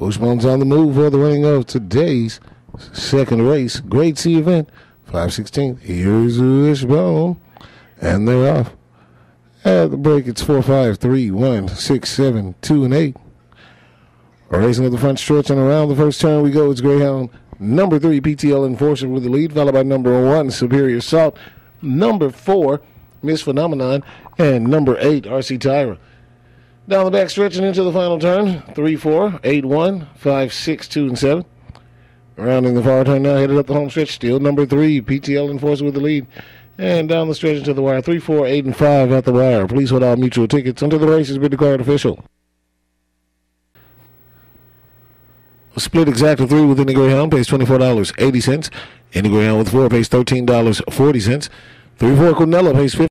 Wishbone's on the move for the running of today's second race. Grade C event, 516. Here's Wishbone. And they're off. At the break, it's 4, 5, 3, 1, 6, 7, 2, and 8. Racing at the front stretch and around the first turn we go. It's Greyhound number three, PTL Enforcer with the lead, followed by number one, Superior Salt, number four, Miss Phenomenon, and number eight, RC Tyra. Down the back stretch and into the final turn. 3 4, 8 1, 5 6, 2, and 7. Rounding the far turn now, headed up the home stretch. Still number 3, PTL Enforcer with the lead. And down the stretch into the wire. 3 4, 8, and 5 at the wire. Please hold all mutuel tickets until the race has been declared official. Split exact of three with any Greyhound pays $24.80. Any Greyhound with four pays $13.40. 3 4 Quinella pays 50